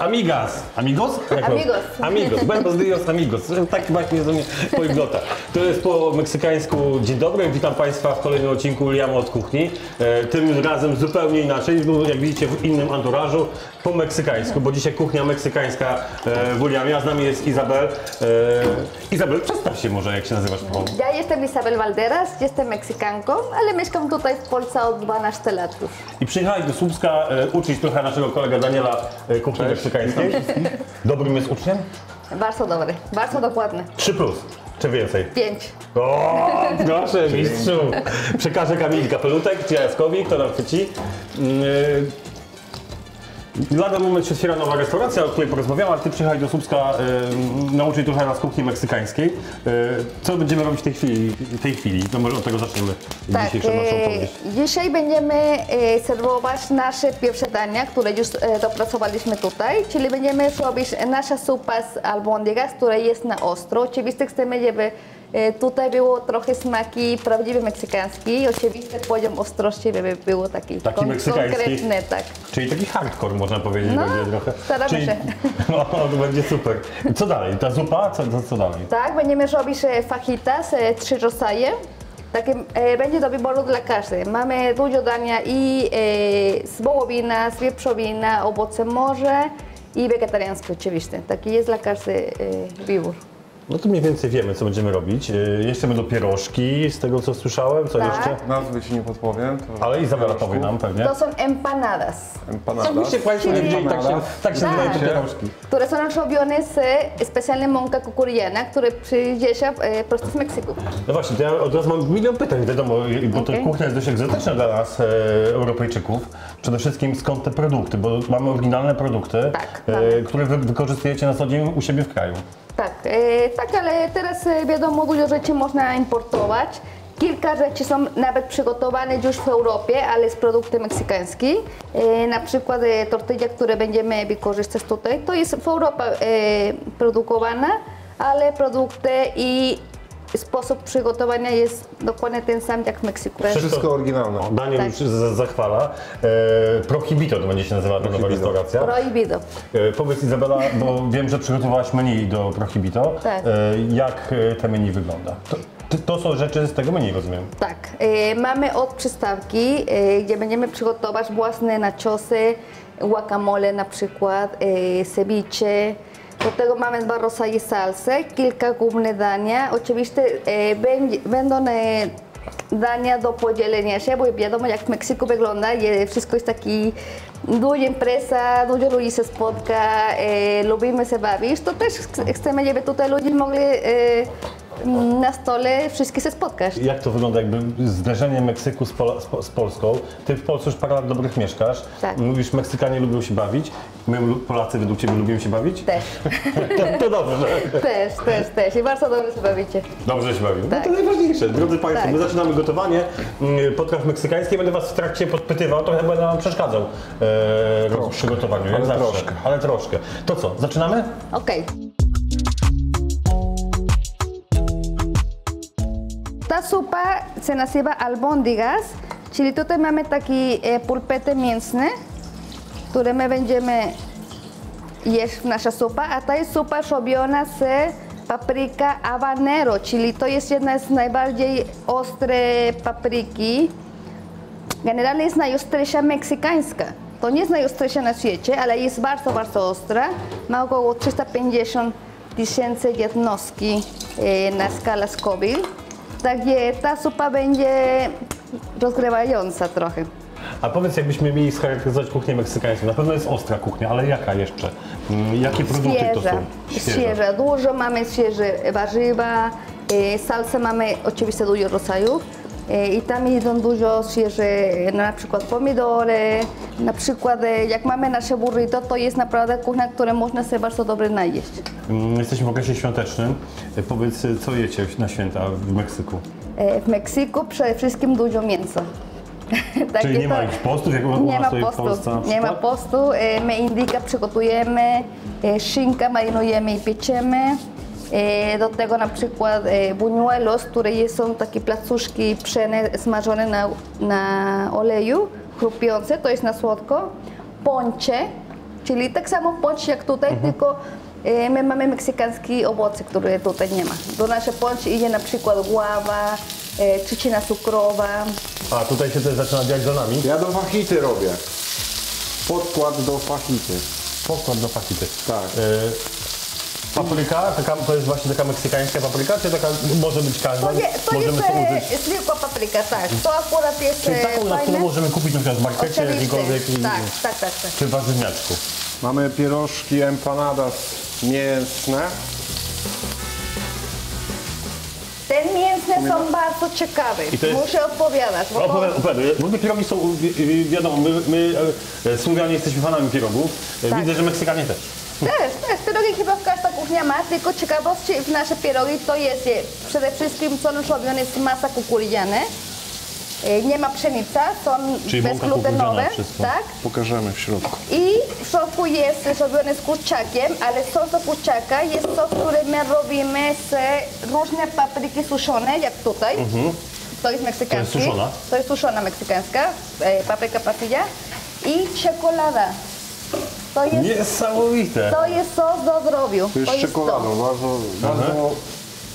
Amigas, Amigos? To? Amigos. Amigos. Buenos dios amigos. Tak właśnie mnie poliglota. To jest po meksykańsku dzień dobry. Witam Państwa w kolejnym odcinku Liamo od kuchni. E, tym razem zupełnie inaczej, bo jak widzicie w innym anturażu. Po meksykańsku, bo dzisiaj kuchnia meksykańska e, w Uliamie, a z nami jest Izabel. E, Izabel, przedstaw się może, jak się nazywasz po Ja jestem Isabel Valderas, jestem Meksykanką, ale mieszkam tutaj w Polsce od 12 lat już. I przyjechałeś do Słupska e, uczyć trochę naszego kolega Daniela e, kuchni meksykańskiej. Dobrym jest uczniem? Bardzo dobry, bardzo dokładny. 3 plus, czy więcej? 5. O, proszę, mistrzu. Przekażę Kamili Kapelutek, czy Jaskowi, kto nam chwyci. Yy, Lada moment się otwiera nowa restauracja, o której porozmawiamy, ale ty przyjechałeś do Słupska yy, nauczyć trochę nas kuchni meksykańskiej. Yy, co będziemy robić w tej chwili? W tej chwili? No może od tego zaczniemy Tak, dzisiejszą naszą e, opowieść. dzisiaj będziemy e, serwować nasze pierwsze dania, które już e, dopracowaliśmy tutaj, czyli będziemy robić nasza zupa z albondigas, która jest na ostro. Oczywiście chcemy, żeby tutaj było trochę smaki prawdziwie meksykański, oczywiście poziom ostrości, żeby było taki, Taki meksykański. konkretny, tak. Czyli taki hardcore można powiedzieć No, będzie trochę. staramy Czyli, się. No, to będzie super. Co dalej? Ta zupa? Co, co, co dalej? Tak, będziemy robić e, fajitas, e, trzy rodzaje. Takie, e, będzie do wyboru dla każdej. Mamy dużo dania i e, z wołowina, z wieprzowina, owoce morza i wegetariańskie oczywiście. Taki jest dla każdej e, wybór. No to mniej więcej wiemy, co będziemy robić. Yy, jeszcze będą pierożki, z tego co słyszałem, co Tak. jeszcze? Nazwy ci nie podpowiem. To Ale Izabela powie nam pewnie. To są empanadas, Empanadas. Jakbyście Państwo nie wiedzieli, tak się, tak się Tak. nazywają te pierożki. które są robione z e, specjalnie mąka kukurydziana, które przyjdzie się e, prosto z Meksyku. No właśnie, to ja od razu mam milion pytań, wiadomo, bo to Okej. kuchnia jest dość egzotyczna dla nas, e, Europejczyków. Przede wszystkim skąd te produkty, bo mamy oryginalne produkty, Tak, e, mamy. które wy wykorzystujecie na co dzień u siebie w kraju. Tak, e, tak, ale teraz e, wiadomo, dużo rzeczy można importować. Kilka rzeczy są nawet przygotowane już w Europie, ale z produkty meksykańskie. E, na przykład e, tortilla, które będziemy wykorzystać tutaj, to jest w Europie e, produkowana, ale produkty i sposób przygotowania jest dokładnie ten sam jak w Meksyku. Wszystko oryginalne. Daniel Tak. już z- zachwala. E, Prohibito to będzie się nazywała ta nowa Prohibito. restauracja. Prohibido. E, Powiedz Izabela, bo wiem, że przygotowałaś menu do Prohibito. Tak. E, Jak e, te menu wygląda? To, to- są rzeczy z tego menu, rozumiem. Tak, e, mamy od przystawki, e, gdzie będziemy przygotować własne nachosy, guacamole na przykład, e, ceviche. Do tego mamy dwa rodzaje salsy, kilka głównych dania. Oczywiście e, będą e, dania do podzielenia się, bo wiadomo jak w Meksyku wygląda, je, wszystko jest taki duża impreza, dużo ludzi się spotka, e, lubimy się bawić, to też ch- chcemy, żeby tutaj ludzie mogli e, na stole wszystkie się spotkać. Jak to wygląda, jakby zderzenie Meksyku z, Pola, z, Po- z Polską? Ty w Polsce już parę lat dobrych mieszkasz. Tak. Mówisz, Meksykanie lubią się bawić. My Polacy według Ciebie lubimy się bawić? Też, To, to dobrze. też, też, też. I bardzo dobrze się bawicie. Dobrze się bawimy. Tak. No to najważniejsze. Drodzy Państwo, Tak. my zaczynamy gotowanie. Mm, Potraw meksykański. Będę Was w trakcie podpytywał, trochę będę Wam przeszkadzał e, w przygotowaniu, jak ale zawsze. troszkę. Ale troszkę. To co, zaczynamy? Okej. Ta zupa się nazywa albondigas, czyli tutaj mamy taki e, pulpety mięsny, które my będziemy jeść w nasza zupa, a ta jest zupa robiona z papryka habanero, czyli to jest jedna z najbardziej ostre papryki. Generalnie jest najostrzejsza meksykańska. To nie jest najostrzejsza na świecie, ale jest bardzo, bardzo ostra. Ma około 350 tysięcy jednostki na skalę Scoville. Także ta zupa będzie rozgrywająca trochę. A powiedz, jakbyśmy mieli scharakteryzować kuchnię meksykańską. Na pewno jest ostra kuchnia, ale jaka jeszcze? Mm, Jakie produkty to Świeża, są? świeża. Dużo mamy świeże warzywa, e, salsa mamy oczywiście dużo rodzajów. E, I tam idą dużo świeże, na przykład pomidory, na przykład e, jak mamy nasze burrito, to jest naprawdę kuchnia, która można sobie bardzo dobrze najeść. Mm, Jesteśmy w okresie świątecznym. E, Powiedz, co jecie na święta w Meksyku? W Meksyku przede wszystkim dużo mięsa. Takie Czyli nie ma to- jakichś postów, jak nie ma tutaj w postu, Polsce nie ma postu. My indyka przygotujemy, szynka marynujemy i pieczemy. E, Do tego na przykład e, buñuelos, które są takie placuszki pszenne smażone na, na oleju, chrupiące, to jest na słodko. Ponche, Czyli tak samo punch jak tutaj, tylko e, my mamy meksykańskie owoce, które tutaj nie ma. Do naszej punch idzie na przykład ława, trzcina cukrowa. A tutaj się też zaczyna dziać żonami. Ja do fachity robię. Podkład do fachity. Podkład do fachity. Tak. E, papryka, taka, to jest właśnie taka meksykańska papryka, czy taka może być każda? To, je, to możemy jest to e, użyć. zwykła papryka, tak. To akurat jest Czyli e, taką, na którą fajne. możemy kupić na przykład w markecie jakimkolwiek i, Tak, tak, tak, tak. czy w warzywniaczku. Mamy pierożki empanadas mięsne. Te mięsne są bardzo ciekawe. Jest- Muszę odpowiadać. Bo opowiadaj. W ogóle pierogi są, wi- wi- wiadomo, my, my e, Słowianie jesteśmy fanami pierogów. Tak. Widzę, że Meksykanie też. Też, też. Pierogi chyba każda kuchnia ma, tylko ciekawość w nasze pierogi to jest e, przede wszystkim co nasz robione jest masa kukurydziana. E, Nie ma pszenica, są Czyli bezglutenowe, tak? Pokażemy w środku. I w środku jest robione z kurczakiem, ale sos do kurczaka jest sos, który my robimy z różne papryki suszone, jak tutaj. To jest meksykański. To jest suszona? To jest suszona meksykańska, e, papryka pasilla. I czekolada. To jest, Niesamowite. to jest sos do zdrowiu. To jest czekoladą, bardzo, bardzo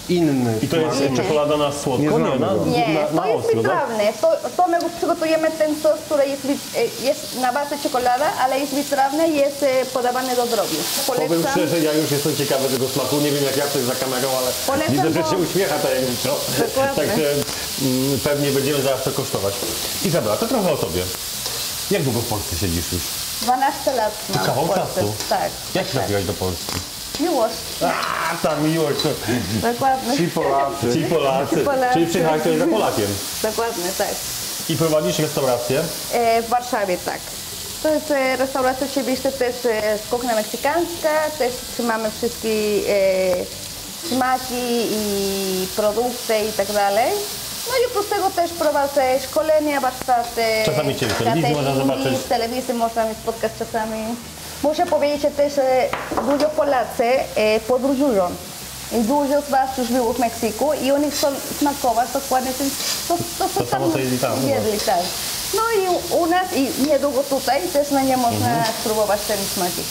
inny I to jest smak. czekolada na słodko? Nie znamy na. Nie, na, na to jest ostro, tak? To, to my przygotujemy ten sos, który jest, jest na bazie czekolada, ale jest wytrawny i jest e, podawany do zdrowiu. Powiem Polecam. szczerze, ja już jestem ciekawy tego smaku. Nie wiem jak ja to jest za kamerą, ale Polecam widzę, że się uśmiecha tajemniczo. Także mm, pewnie będziemy zaraz to kosztować. Izabela, to trochę o tobie. Jak długo w Polsce siedzisz już? 12 lat mam kawał w Polsce. czasu. Tak. Jak trafiłaś do Polski? Miłość. A, ta miłość. Dokładnie. Ci Polacy. Ci Polacy. Ci Polacy. Czyli przyjechałeś tutaj za Polakiem. Dokładnie, tak. I prowadzisz restaurację. E, w Warszawie, tak. To jest e, restauracja oczywiście też e, kuchnia meksykańska, też trzymamy wszystkie e, smaki i produkty i tak dalej. No i oprócz tego też prowadzę szkolenia, warsztaty. Czasami cię w telewizji można zobaczyć. W telewizji można mnie spotkać czasami. Muszę powiedzieć, że też e, dużo Polacy e, podróżują. I dużo z Was już było w Meksyku i oni chcą smakować dokładnie ten, to, to, co To samo, tam co jedli tam, jedli, tak. No i u- nas i niedługo tutaj też będzie można Mhm. spróbować ten smaki.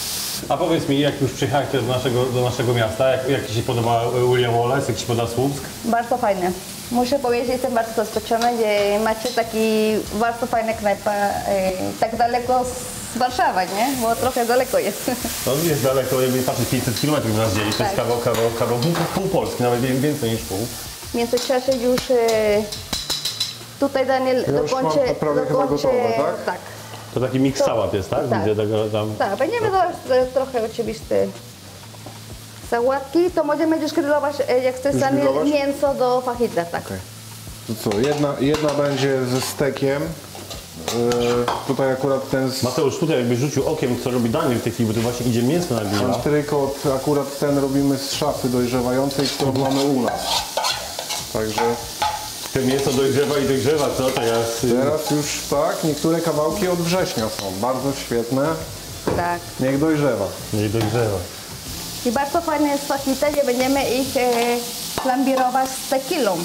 A powiedz mi, jak już przyjechałeś do naszego, do naszego miasta, jak, jak Ci się podoba William Wallace, jak Ci się podoba Słupsk? Bardzo fajne. Muszę powiedzieć, że jestem bardzo zaskoczona, że macie taki bardzo fajny knajpa e, tak daleko z Warszawy, nie? Bo trochę daleko jest. No jest daleko, jakby patrzeć 500 km nas dzieli, to jest Tak. kawał, kawał, kawał, pół, pół Polski, nawet wie- więcej niż pół. W międzyczasie już e, tutaj Daniel już mam to prawie chyba gotowe, tak? Tak. To taki mix To- sałat jest, tak? tak. Tego tam. Tak, będziemy dodać e, trochę oczywiście sałatki, to możemy już grillować, e, jak chcesz mięso do fajita, tak. Okej. To co, jedna, jedna będzie ze stekiem. Yy, tutaj akurat ten z Mateusz, tutaj jakbyś rzucił okiem, co robi Daniel w tej chwili, bo tu właśnie idzie mięso na grilla. antrykot, akurat ten robimy z szafy dojrzewającej, którą mamy u nas. Także Te mięso dojrzewa i dojrzewa, co teraz? teraz już tak, niektóre kawałki od września są bardzo świetne. Tak. Niech dojrzewa. Nie dojrzewa. I bardzo fajne jest że będziemy ich e, flambirować z tequilą.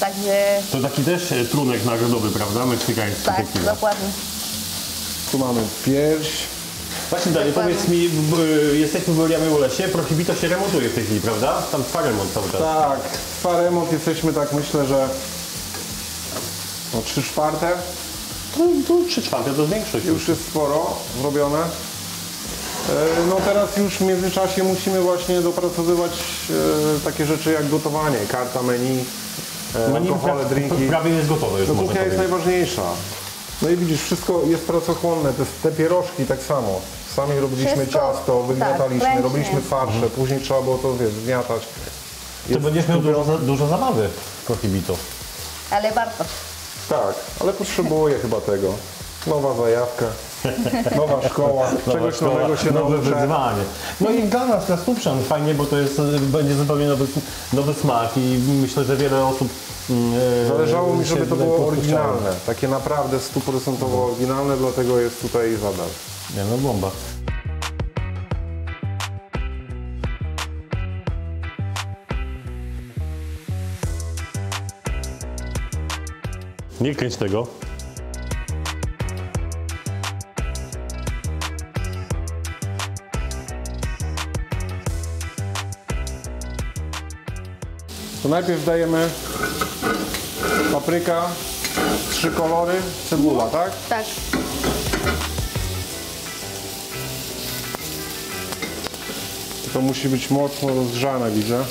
Także To taki też e, trunek narodowy, prawda? Meksykański tak, tequila. dokładnie. Tu mamy pierś. Właśnie Daniel, Dokładnie. powiedz mi, w, jesteśmy w Williamie Wallace'ie, Prohibito się remontuje w tej chwili, prawda? Tam trwa remont cały czas. Tak, trwa remont, jesteśmy tak myślę, że no, 3 czwarte. Tu 3 czwarte to większość. Już jest sporo zrobione. E, No teraz już w międzyczasie musimy właśnie dopracowywać e, takie rzeczy jak gotowanie, karta menu, e, No nie, alkohole, pra- drinki. Prawie jest gotowe już No kuchnia jest najważniejsza. No i widzisz, wszystko jest pracochłonne, te, te pierożki tak samo. Sami robiliśmy Wszystko, ciasto, tak, wygniataliśmy, ręcznie. robiliśmy farsze, później trzeba było to wiesz, zgniatać. To będziesz miał dużo, dużo zabawy w Prohibito. Ale warto. Tak, ale potrzebuję chyba tego. Nowa zajawka, nowa szkoła, czegoś szkoła, nowego się nowe nauczę. wyzwanie. No i dla nas, dla Słupszan, fajnie, bo to jest, e, będzie zupełnie nowy, nowy smak i myślę, że wiele osób mm, e, Zależało mi, żeby to było oryginalne, takie naprawdę stuprocentowo oryginalne, dlatego jest tutaj Izabel. Nie no, bomba. Nie kręć tego. To najpierw dajemy papryka, trzy kolory, cebula, tak? Tak. To musi być mocno rozgrzane, widzę.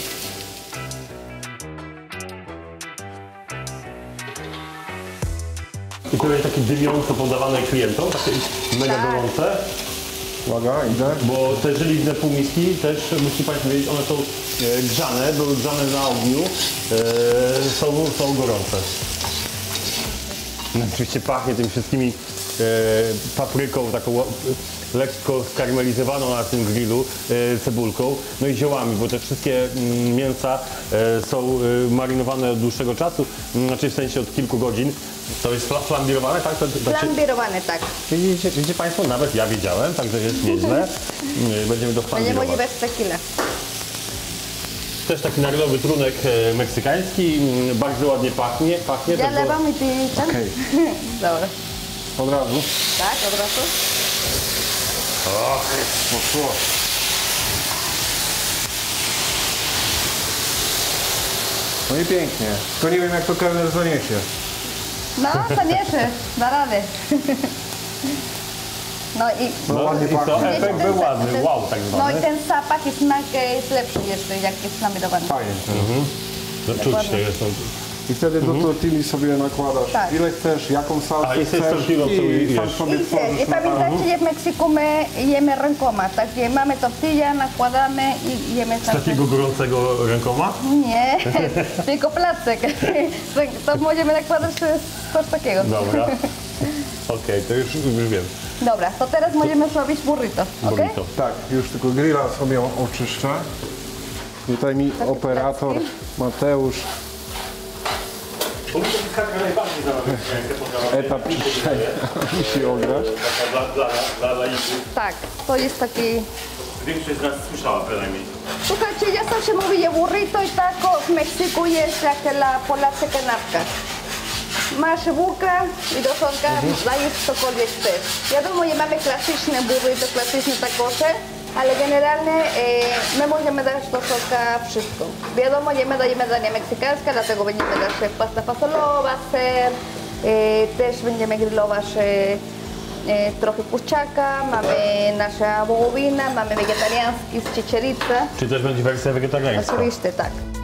Jest takie dymiąco podawane klientom, takie mega Tak. gorące. Uwaga, idę. Bo te żeliwne półmiski też, musi Państwo wiedzieć, one są e, grzane, były grzane na ogniu, e, są, są gorące. No, oczywiście pachnie tymi wszystkimi e, papryką, taką lekko skarmelizowaną na tym grillu, e, cebulką, no i ziołami, bo te wszystkie mm, mięsa e, są e, marynowane od dłuższego czasu, znaczy w sensie od kilku godzin. To jest fla- flambirowane, tak? To, to, to, Flambirowane, tak. Widzicie, widzicie Państwo, nawet ja wiedziałem, także jest nieźle. Będziemy to Będziemy flambirować. używać tequila. Też taki narodowy trunek e, meksykański, mm, bardzo ładnie pachnie. pachnie Ja lewam i ty tam? Okej. Dobra. Od razu. Tak, od razu. Poszło. No i pięknie. Tylko nie wiem jak to kelner zaniesie. No, zaniesie, da radę. No i... No, ładnie i pachnie. Efekt był ładny, ten- wow tak No zwany. i ten zapach jest, smak jest lepszy jeszcze, jak jest flamirowany. Fajnie. No, czuć to jest. no. I wtedy do tortilli sobie nakładasz Tak. ile chcesz, jaką salsę A, i sobie chcesz tortillą sobie i sam jesz. sobie I, tworzysz I na pamiętajcie, że w Meksyku my jemy rękoma, także mamy tortilla, nakładamy i jemy Z takiego gorącego rękoma? Nie, tylko placek. To możemy nakładać coś takiego. Dobra. Okej, to już, już wiem. Dobra, to teraz możemy zrobić burrito, ok? Burrito. Tak, już tylko grilla sobie oczyszczę. Tutaj mi operator. Mateusz etap czyszczenia musi ograć. Dla, dla, dla laików. Tak, to jest taki... Większość z nas słyszała przynajmniej. Słuchajcie, ja zawsze mówię burrito i taco w Meksyku jest jak la Polacy kanapka. Masz bułkę i do środka dajesz cokolwiek chcesz. Wiadomo, nie mamy klasyczne burrito, klasyczne tacosy, ale generalnie e, my możemy dać do wszystko. Wiadomo, jemy dajemy dania meksykańskie, dlatego będziemy dać pasta fasolowa, ser, e, też będziemy grillować e, e, trochę kurczaka, mamy nasza wołowina, mamy wegetariański z. Czy też będzie wersja wegetariańska? Oczywiście, tak.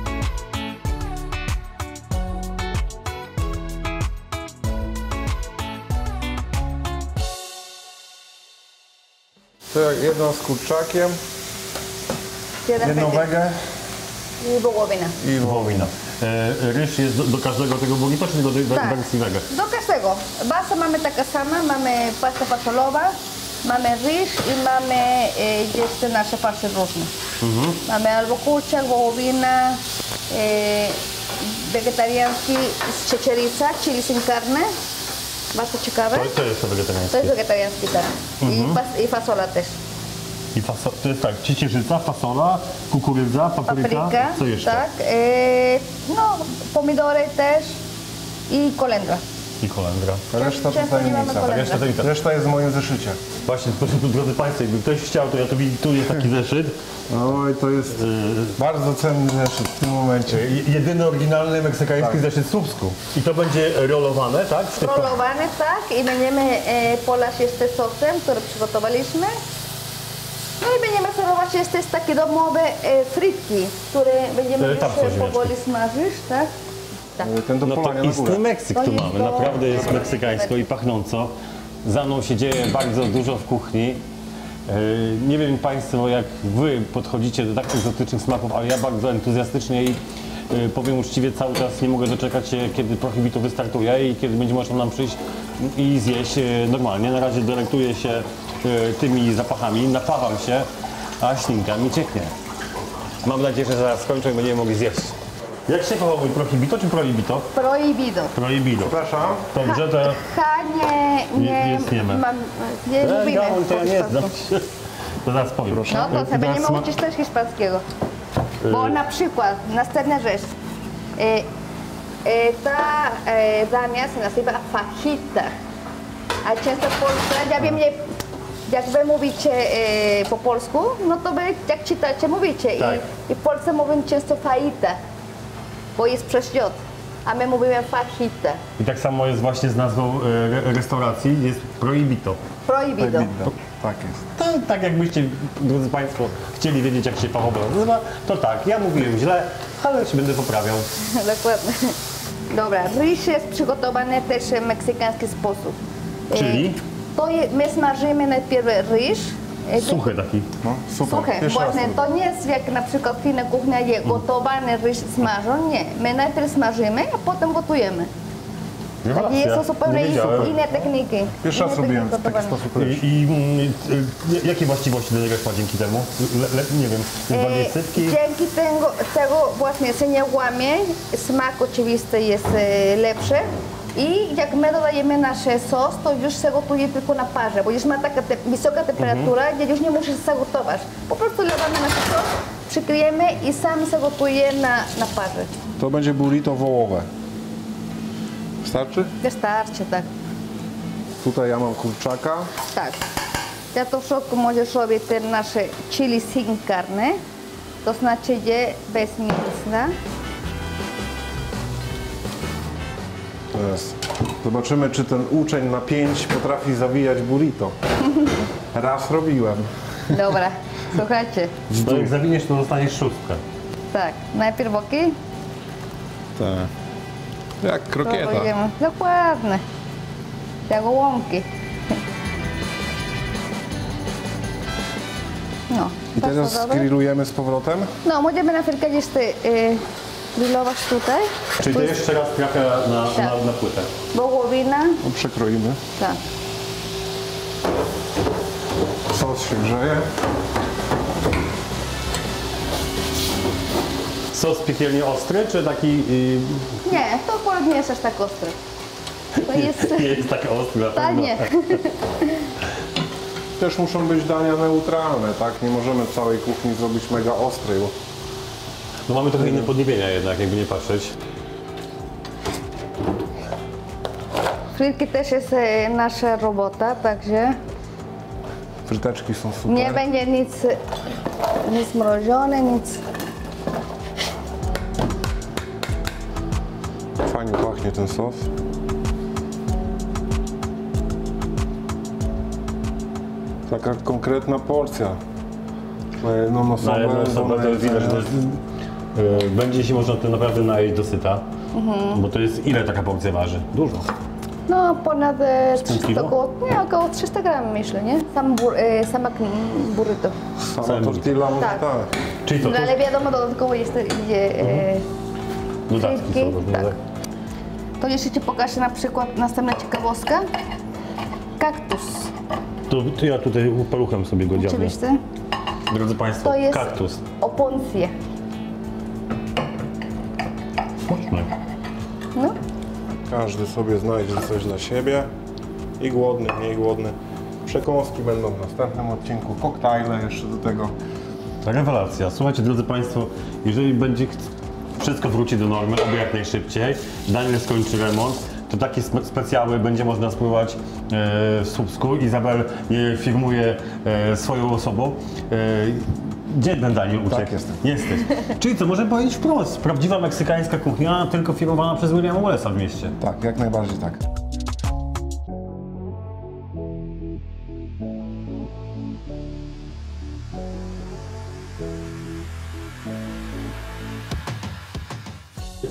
To jak jedno z kurczakiem, Jeden jedną wegę I wołowina. i Wołowina. E, ryż jest do, do każdego tego burrito, czy tylko do, do Tak. wege? Do każdego. Baza mamy taka sama, mamy pasta fasolowa, mamy ryż i mamy e, jeszcze nasze farsze różne. Mamy albo kurczak, wołowina, e, wegetariański z cieczeриca, chili sin carne. Bardzo ciekawe. To, to jest to wegetariańskie. To jest wegetariański, tak. I, pas, I fasola też. I faso, to jest tak, ciecierzyca, fasola, kukurydza, papryka, Papryka, co jeszcze? tak. E, no, pomidory też i kolendra. I kolendra. reszta to Często nie mamy tajemnica. Reszta to tak. Reszta jest w moim zeszycie. Właśnie, proszę, drodzy Państwo, jakby ktoś chciał, to ja tu, widzę- tu jest taki zeszyt. Oj, to jest bardzo cenny zeszyt w tym momencie. Je- Jedyny oryginalny meksykański zeszyt w Słupsku. I to będzie rolowane, tak? W tych- Rolowane, tak. I będziemy e, polać jeszcze sosem, który przygotowaliśmy. No i będziemy serwować jeszcze takie domowe e, frytki, które będziemy E, już tam są e, ziemniaczki. powoli smażyć, tak? Tak. Ten do No to na istny. Meksyk tu mamy, naprawdę jest meksykańsko i pachnąco. Za mną się dzieje bardzo dużo w kuchni. E, Nie wiem Państwo, jak Wy podchodzicie do tak egzotycznych smaków, ale ja bardzo entuzjastycznie i e, powiem uczciwie, cały czas nie mogę doczekać się, kiedy Prohibito wystartuje i kiedy będzie można nam przyjść i zjeść e, normalnie. Na razie delektuję się e, tymi zapachami, napawam się, a ślinka mi cieknie. Mam nadzieję, że zaraz skończę i będziemy mogli zjeść. Jak się powołuje Prohibito czy Prohibito? Prohibido. Prohibido. Przepraszam. Dobrze, to... Ha, nie, nie, Nie- nie zjemy. mam, nie E, lubimy. To ja nie znam. To zaraz powiem. No to E, sobie będziemy smak- uczyć też hiszpańskiego. Bo na przykład, następna rzecz. E, e, ta e, dania się nazywa fajita. A często w Polsce, ja wiem, nie, jak wy mówicie e, po polsku, no to wy jak czytacie mówicie. Tak. I, I w Polsce mówią często fajita. Bo jest przez J, a my mówimy fajita. I tak samo jest właśnie z nazwą e, re- restauracji, jest Prohibito. Prohibido. Tak jest. To, tak jakbyście, drodzy Państwo, chcieli wiedzieć jak się fachowo nazywa, to tak, ja mówiłem źle, ale się będę poprawiał. Dokładnie. Dobra, ryż jest przygotowany też w meksykański sposób. E, Czyli? To je, my smażymy najpierw ryż. E, Suchy taki. No, super. Pierwszy raz właśnie to nie jest jak na przykład fina kuchnia je gotowany ryż smażą, nie. My najpierw smażymy, a potem gotujemy. Rewelacja. Takie są zupełnie inne techniki. Pierwszy raz robiłem w taki sposób ryż. I, i mm, y, jakie właściwości do niego ma dzięki temu? Le, le, nie wiem, jest bardziej E, sypki? Dzięki tego, tego właśnie się nie łamie, smak oczywiście jest e, lepszy. I jak my dodajemy nasz sos, to już się gotuje tylko na parze, bo już ma taka te, wysoka temperatura, gdzie już nie musisz zagotować. Po prostu lewamy nasz sos, przykryjemy i sam się gotuje na, na parze. To będzie burrito wołowe. Wystarczy? Wystarczy, tak. Tutaj ja mam kurczaka. Tak. Ja to w środku możesz robić te nasze chili sin carne, to znaczy je bez mięsa. Teraz zobaczymy, czy ten uczeń na 5 potrafi zawijać burrito. Raz robiłem. Dobra, słuchajcie. To jak zawiniesz, to dostaniesz szóstkę. Tak, najpierw boki, Tak. Jak krokieta. Próbujemy. Dokładnie. Jak łąki. No, I teraz grillujemy z powrotem. No, możemy na chwilkę jeszcze y, grillować tutaj. Czyli to jeszcze raz trafia na, Tak. na, na płytę. Wołowina. No, przekroimy. Tak. Sos się grzeje. Sos piekielnie ostry, czy taki... y, Nie, to akurat nie jest aż tak ostre. To jest... nie jest tak ostry na Tak, pewno. nie. Też muszą być dania neutralne, tak? Nie możemy całej kuchni zrobić mega ostrej, bo No mamy trochę inne podniebienia jednak, jakby nie patrzeć. Frytki też jest e, nasza robota, także fryteczki są super. nie będzie nic, nic mrożone, nic. Fajnie pachnie ten sos. Taka konkretna porcja. Na jedną Na osobę. jedną osobę to jest widać, że to jest, będzie się można tym naprawdę najeść dosyta. Mhm. Bo to jest, ile taka porcja waży? Dużo. No ponad e, pół 300, kilo? około, nie, około 300 gram myślę, nie? Sam bur, e, sama burrito. Sama tortilla, może Tak. tak. Czyli to No, ale wiadomo, dodatkowo jest idzie e, dodatki frytki, są różne, tak. tak? To jeszcze Ci pokażę na przykład następna ciekawostka. Kaktus, To, to ja tutaj paluchem sobie go dziabnę. oczywiście. Drodzy Państwo, To jest kaktus. oponcie. No, Każdy sobie znajdzie coś dla siebie. I głodny, mniej głodny. Przekąski będą w następnym odcinku. Koktajle jeszcze do tego. Rewelacja. Słuchajcie, drodzy Państwo, jeżeli będzie wszystko wróci do normy, oby jak najszybciej, Daniel skończy remont, to takie spe- specjały będzie można spływać e, w Słupsku. Izabel je firmuje e, swoją osobą. E, gdzie ten Daniel uciekł? Tak, jestem. Jesteś. Czyli co, możemy powiedzieć wprost, prawdziwa meksykańska kuchnia, tylko firmowana przez Williama Wallace'a w mieście. Tak, jak najbardziej tak.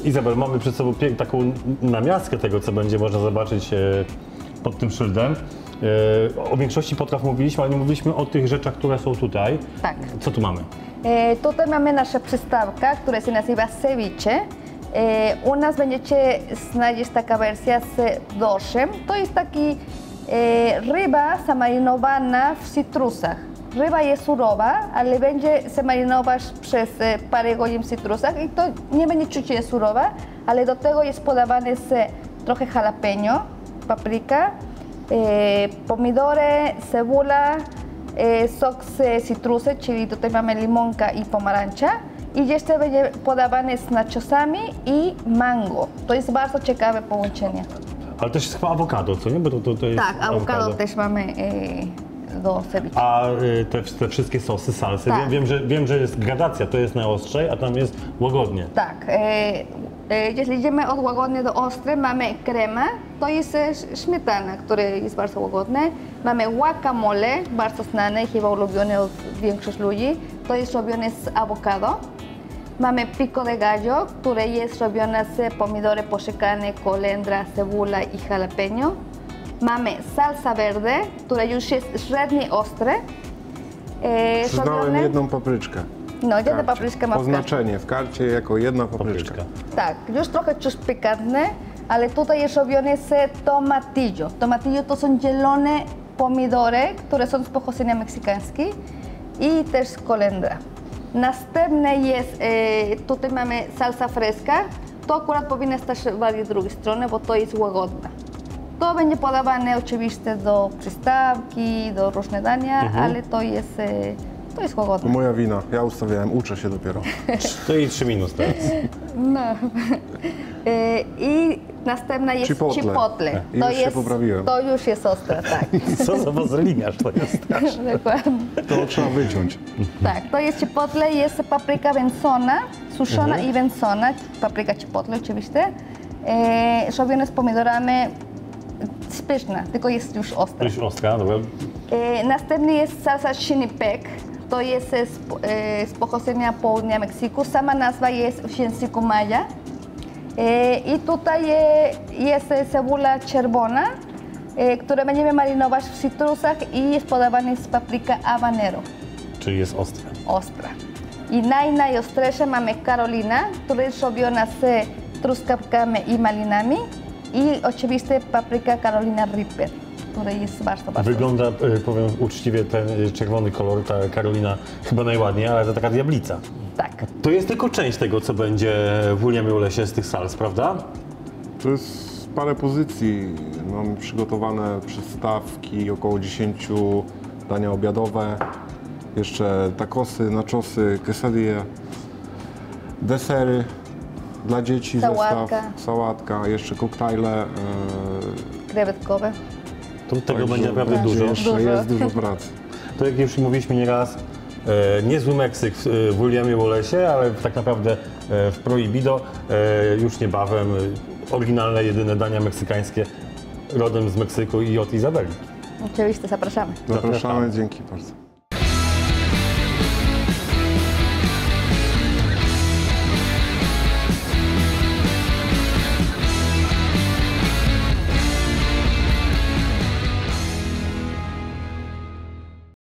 Izabel, mamy przed sobą taką namiastkę tego, co będzie można zobaczyć e, pod tym szyldem. E, O większości potraw mówiliśmy, ale nie mówiliśmy o tych rzeczach, które są tutaj. tak. Co tu mamy? E, tutaj mamy nasza przystawka, która się nazywa ceviche. E, u nas będziecie znaleźć taka wersja z doszem. To jest taki ryba zamarinowana w cytrusach. Ryba jest surowa, ale będzie się marynować przez parę godzin w cytrusach i to nie będzie czuć, jest surowa, ale do tego jest podawane z trochę jalapeno, papryka, e, pomidory, cebula, e, sok z cytrusy, czyli tutaj mamy limonka i pomarańcza. I jeszcze będzie podawane z nachosami i mango. To jest bardzo ciekawe połączenie. Ale też jest chyba awokado, co nie? Bo to, to, to jest Tak, awokado też mamy e, do ceviche. A y, te, te wszystkie sosy, salsy, Tak. wiem, wiem, że, wiem, że jest gradacja, to jest najostrzej, a tam jest łagodnie. Tak, e, e, jeśli idziemy od łagodnie do ostre, mamy krema, to jest e, śmietana, który jest bardzo łagodny. Mamy guacamole, bardzo znane chyba ulubione od większości ludzi, to jest robione z awokado. Mamy pico de gallo, które jest robione z pomidory posiekane, kolendra, cebula i jalapeno. Mamy salsa verde, która już jest średnio ostre. E, Przyznałem jedną papryczkę. No, jedna papryczka ma w karcie. Oznaczenie w karcie jako jedna papryczka. Papryczka. Tak, już trochę czuć pikantne, ale tutaj jest robione z tomatillo. Tomatillo to są zielone pomidory, które są z pochodzenia meksykańskiego i też z kolendra. Następne jest, e, tutaj mamy salsa fresca. To akurat powinno stać bardziej z drugiej strony, bo to jest łagodne. To będzie podawane oczywiście do przystawki, do różne dania, ale to jest, e, to jest łagodne. Moja wina, ja ustawiałem, uczę się dopiero. To i 3 minus teraz. No. E, I następna jest Chipotle. chipotle. I już się poprawiłem. To już jest ostre, tak. Co za wazyliniarz to jest straszne. Dokładnie. To trzeba wyciąć. Tak, to jest chipotle, jest papryka wędzona, suszona Mhm. i wędzona, papryka chipotle oczywiście. E, robione z pomidorami, pyszna, tylko jest już ostra. Już ostra, dobra. E, następny jest salsa shinipek. To jest e, z, e, z pochodzenia południa Meksyku. Sama nazwa jest w języku maja. E, I tutaj jest cebula czerwona, które będziemy marynować w cytrusach i jest podawany z papryka habanero, Czyli jest ostra. ostra. I naj, najostresza mamy Carolina, która jest robiona z truskawkami i malinami. I oczywiście papryka Carolina Reaper, która jest bardzo, bardzo Wygląda, y, powiem uczciwie, ten y, czerwony kolor, ta Karolina chyba najładniej, ale to taka diablica. Tak. To jest tylko część tego, co będzie w Williamie Ulesie z tych sals, prawda? To jest parę pozycji. Mamy przygotowane przystawki, około 10 dania obiadowe. Jeszcze takosy, naczosy, quesadille, desery dla dzieci, Sałatka. zestaw, sałatka, jeszcze koktajle. e, Krewetkowe. To tego także będzie naprawdę dużo. Jeszcze Dużo. jest dużo pracy. To jak już mówiliśmy nieraz, e, niezły Meksyk w, w Williamie Wallace'ie, ale tak naprawdę e, w Prohibido e, już niebawem e, oryginalne, jedyne dania meksykańskie rodem z Meksyku i od Izabeli. Oczywiście zapraszamy. Zapraszamy, dzięki bardzo.